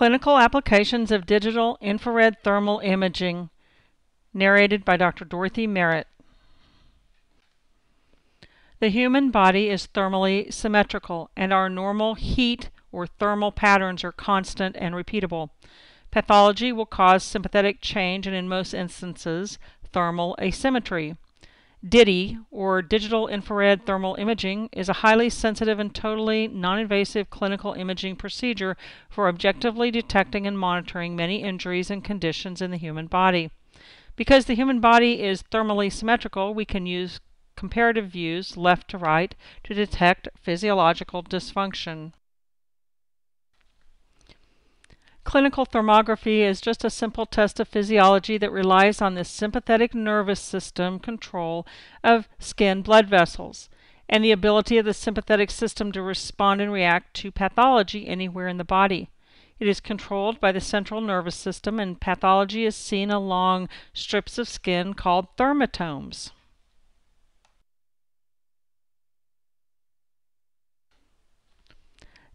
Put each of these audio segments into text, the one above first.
Clinical Applications of Digital Infrared Thermal Imaging, narrated by Dr. Dorothy Merritt. The human body is thermally symmetrical, and our normal heat or thermal patterns are constant and repeatable. Pathology will cause sympathetic change and, in most instances, thermal asymmetry. DITI, or Digital Infrared Thermal Imaging, is a highly sensitive and totally non-invasive clinical imaging procedure for objectively detecting and monitoring many injuries and conditions in the human body. Because the human body is thermally symmetrical, we can use comparative views, left to right, to detect physiological dysfunction. Clinical thermography is just a simple test of physiology that relies on the sympathetic nervous system control of skin blood vessels and the ability of the sympathetic system to respond and react to pathology anywhere in the body. It is controlled by the central nervous system and pathology is seen along strips of skin called thermatomes.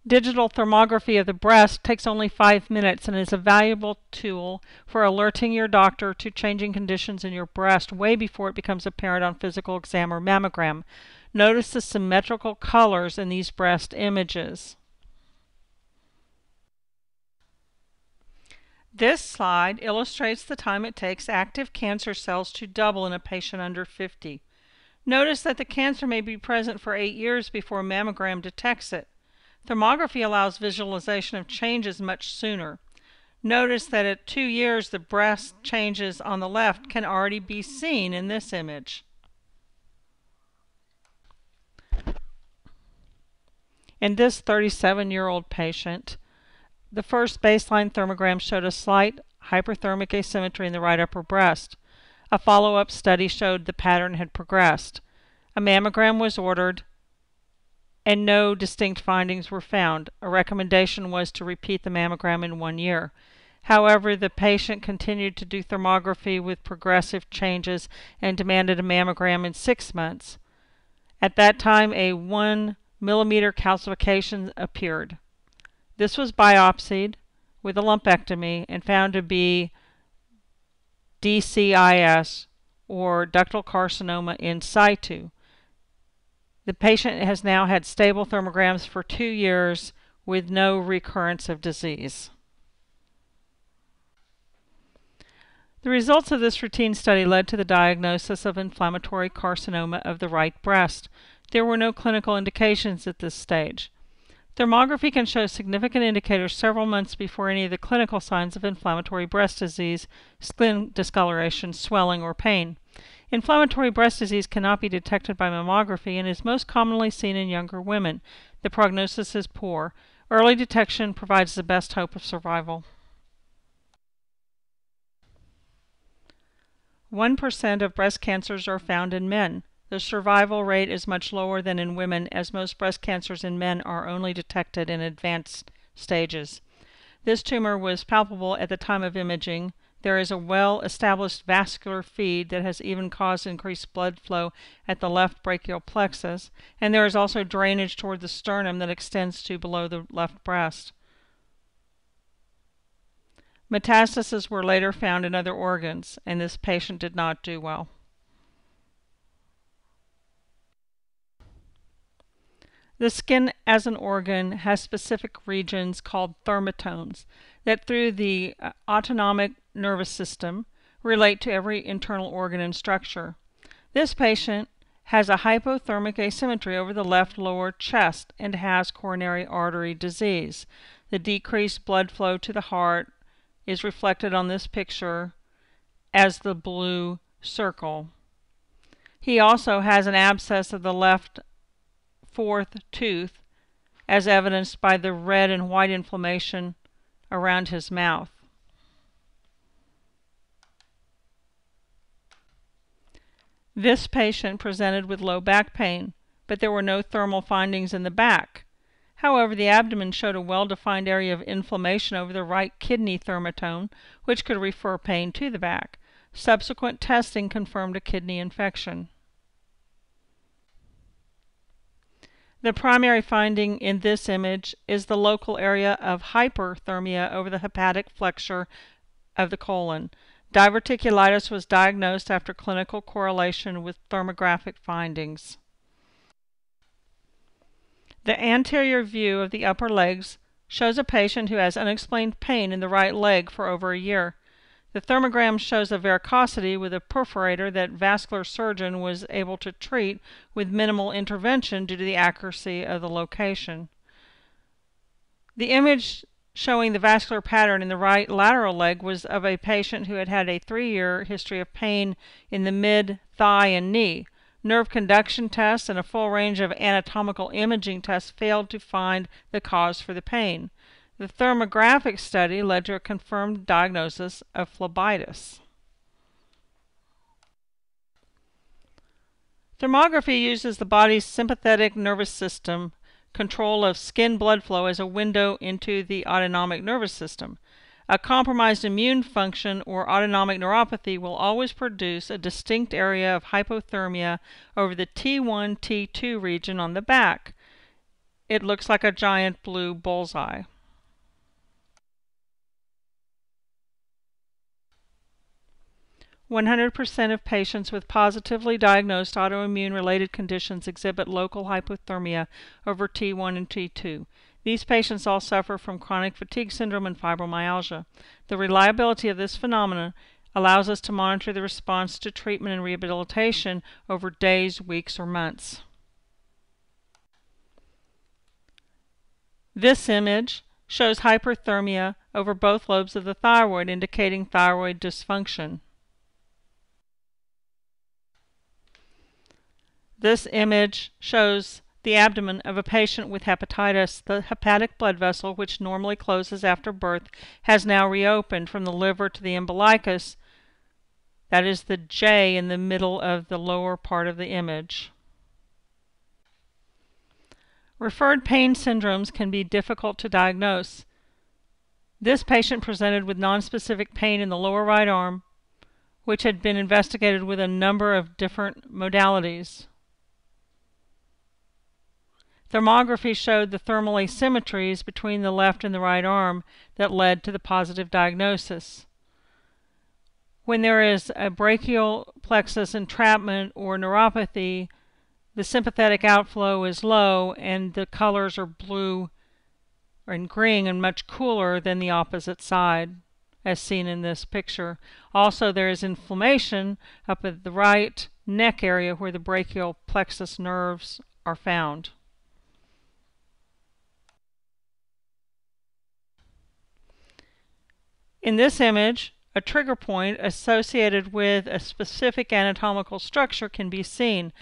Digital thermography of the breast takes only five minutes and is a valuable tool for alerting your doctor to changing conditions in your breast way before it becomes apparent on physical exam or mammogram. Notice the symmetrical colors in these breast images. This slide illustrates the time it takes active cancer cells to double in a patient under 50. Notice that the cancer may be present for eight years before mammogram detects it. Thermography allows visualization of changes much sooner. Notice that at two years the breast changes on the left can already be seen in this image. In this 37-year-old patient, the first baseline thermogram showed a slight hyperthermic asymmetry in the right upper breast. A follow-up study showed the pattern had progressed. A mammogram was ordered and no distinct findings were found. A recommendation was to repeat the mammogram in one year. However, the patient continued to do thermography with progressive changes and demanded a mammogram in six months. At that time, a 1 millimeter calcification appeared. This was biopsied with a lumpectomy and found to be DCIS or ductal carcinoma in situ. The patient has now had stable thermograms for two years with no recurrence of disease. The results of this routine study led to the diagnosis of inflammatory carcinoma of the right breast. There were no clinical indications at this stage. Thermography can show significant indicators several months before any of the clinical signs of inflammatory breast disease, skin discoloration, swelling, or pain. Inflammatory breast disease cannot be detected by mammography and is most commonly seen in younger women. The prognosis is poor. Early detection provides the best hope of survival. 1% of breast cancers are found in men. The survival rate is much lower than in women as most breast cancers in men are only detected in advanced stages. This tumor was palpable at the time of imaging. There is a well-established vascular feed that has even caused increased blood flow at the left brachial plexus, and there is also drainage toward the sternum that extends to below the left breast. Metastases were later found in other organs, and this patient did not do well. The skin as an organ has specific regions called thermatomes that through the uh, autonomic nervous system relate to every internal organ and structure. This patient has a hypothermic asymmetry over the left lower chest and has coronary artery disease. The decreased blood flow to the heart is reflected on this picture as the blue circle. He also has an abscess of the left fourth tooth, as evidenced by the red and white inflammation around his mouth. This patient presented with low back pain, but there were no thermal findings in the back. However, the abdomen showed a well-defined area of inflammation over the right kidney thermatome, which could refer pain to the back. Subsequent testing confirmed a kidney infection. The primary finding in this image is the local area of hyperthermia over the hepatic flexure of the colon. Diverticulitis was diagnosed after clinical correlation with thermographic findings. The anterior view of the upper legs shows a patient who has unexplained pain in the right leg for over a year. The thermogram shows a varicosity with a perforator that vascular surgeon was able to treat with minimal intervention due to the accuracy of the location. The image showing the vascular pattern in the right lateral leg was of a patient who had had a three year history of pain in the mid, thigh, and knee. Nerve conduction tests and a full range of anatomical imaging tests failed to find the cause for the pain. The thermographic study led to a confirmed diagnosis of phlebitis. Thermography uses the body's sympathetic nervous system control of skin blood flow as a window into the autonomic nervous system. A compromised immune function or autonomic neuropathy will always produce a distinct area of hypothermia over the T1 T2 region on the back. It looks like a giant blue bullseye. 100% of patients with positively diagnosed autoimmune related conditions exhibit local hypothermia over T1 and T2. These patients all suffer from chronic fatigue syndrome and fibromyalgia. The reliability of this phenomenon allows us to monitor the response to treatment and rehabilitation over days, weeks, or months. This image shows hyperthermia over both lobes of the thyroid, indicating thyroid dysfunction. This image shows the abdomen of a patient with hepatitis. The hepatic blood vessel, which normally closes after birth, has now reopened from the liver to the umbilicus. That is the J in the middle of the lower part of the image. Referred pain syndromes can be difficult to diagnose. This patient presented with nonspecific pain in the lower right arm, which had been investigated with a number of different modalities. Thermography showed the thermal asymmetries between the left and the right arm that led to the positive diagnosis. When there is a brachial plexus entrapment or neuropathy, the sympathetic outflow is low and the colors are blue and green and much cooler than the opposite side, as seen in this picture. Also, there is inflammation up at the right neck area where the brachial plexus nerves are found. In this image, a trigger point associated with a specific anatomical structure can be seen.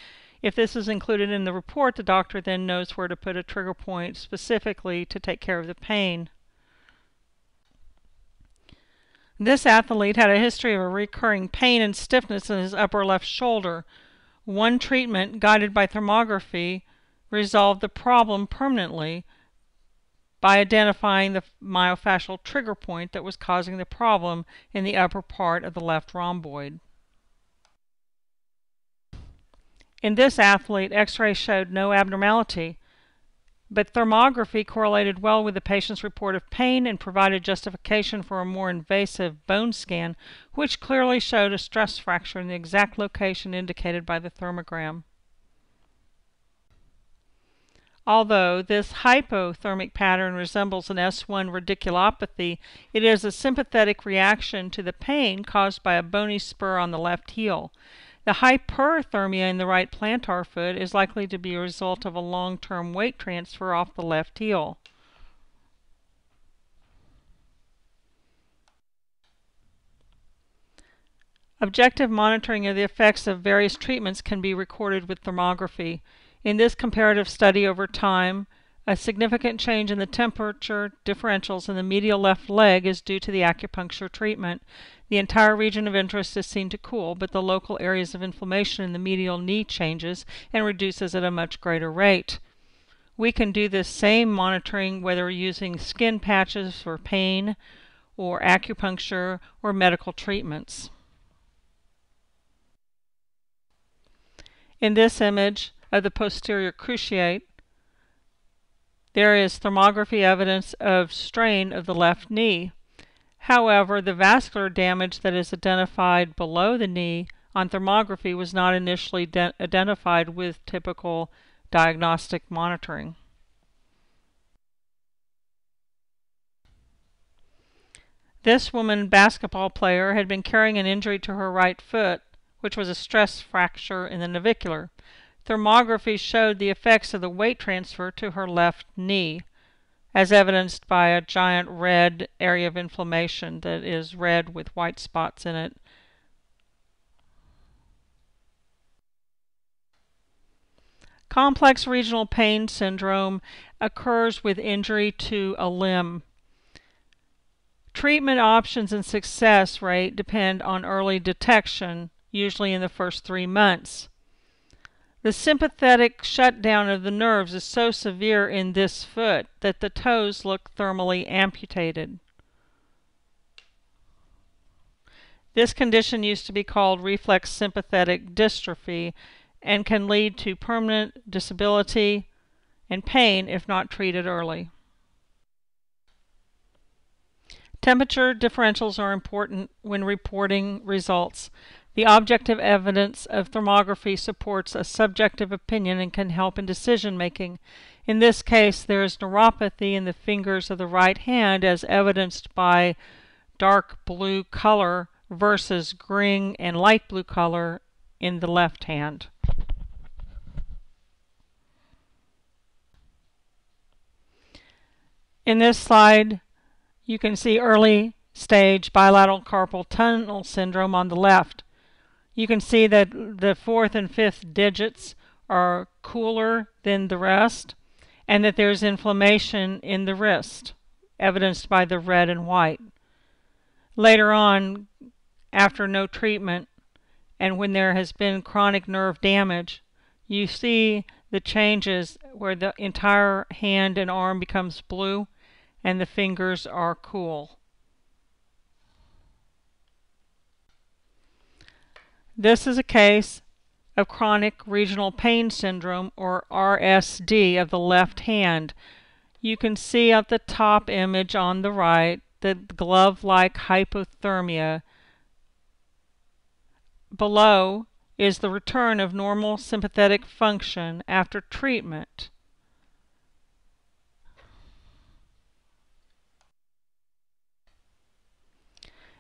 If this is included in the report, the doctor then knows where to put a trigger point specifically to take care of the pain. This athlete had a history of a recurring pain and stiffness in his upper left shoulder. One treatment, guided by thermography, resolved the problem permanently, by identifying the myofascial trigger point that was causing the problem in the upper part of the left rhomboid. In this athlete, x-ray showed no abnormality, but thermography correlated well with the patient's report of pain and provided justification for a more invasive bone scan, which clearly showed a stress fracture in the exact location indicated by the thermogram. Although this hypothermic pattern resembles an S1 radiculopathy, it is a sympathetic reaction to the pain caused by a bony spur on the left heel. The hyperthermia in the right plantar foot is likely to be a result of a long-term weight transfer off the left heel. Objective monitoring of the effects of various treatments can be recorded with thermography. In this comparative study over time, a significant change in the temperature differentials in the medial left leg is due to the acupuncture treatment. The entire region of interest is seen to cool, but the local areas of inflammation in the medial knee changes and reduces at a much greater rate. We can do this same monitoring whether using skin patches for pain or acupuncture or medical treatments. In this image, of the posterior cruciate, there is thermography evidence of strain of the left knee. However, the vascular damage that is identified below the knee on thermography was not initially identified with typical diagnostic monitoring. This woman basketball player had been carrying an injury to her right foot, which was a stress fracture in the navicular. Thermography showed the effects of the weight transfer to her left knee, as evidenced by a giant red area of inflammation that is red with white spots in it. Complex regional pain syndrome occurs with injury to a limb. Treatment options and success rate depend on early detection, usually in the first three months. The sympathetic shutdown of the nerves is so severe in this foot that the toes look thermally amputated. This condition used to be called reflex sympathetic dystrophy and can lead to permanent disability and pain if not treated early. Temperature differentials are important when reporting results. The objective evidence of thermography supports a subjective opinion and can help in decision making. In this case, there is neuropathy in the fingers of the right hand as evidenced by dark blue color versus green and light blue color in the left hand. In this slide, you can see early stage bilateral carpal tunnel syndrome on the left. You can see that the fourth and fifth digits are cooler than the rest and that there's inflammation in the wrist, evidenced by the red and white. Later on, after no treatment, and when there has been chronic nerve damage, you see the changes where the entire hand and arm becomes blue and the fingers are cool. This is a case of chronic regional pain syndrome or RSD of the left hand. You can see at the top image on the right the glove-like hypothermia. Below is the return of normal sympathetic function after treatment.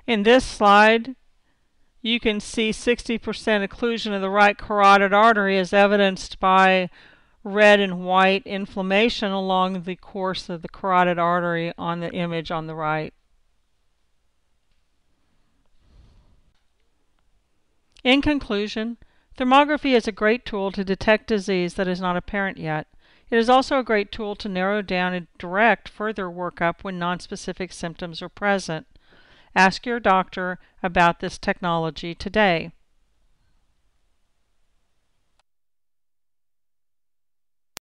In this slide, you can see 60% occlusion of the right carotid artery as evidenced by red and white inflammation along the course of the carotid artery on the image on the right. In conclusion, thermography is a great tool to detect disease that is not apparent yet. It is also a great tool to narrow down and direct further workup when nonspecific symptoms are present. Ask your doctor about this technology today.